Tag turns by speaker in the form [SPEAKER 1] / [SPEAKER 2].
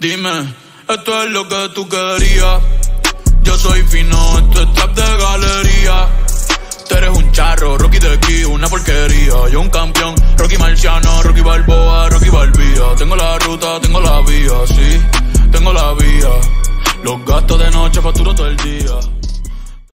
[SPEAKER 1] Dime, esto es lo que tú querías. Yo soy fino, esto es trap de galería. Tú eres un charro, Rocky de aquí, una porquería. Yo un campeón, Rocky Marciano, Rocky Balboa, Rocky Balbía. Tengo la ruta, tengo la vía, sí, tengo la vía. Los gastos de noche facturo todo el día.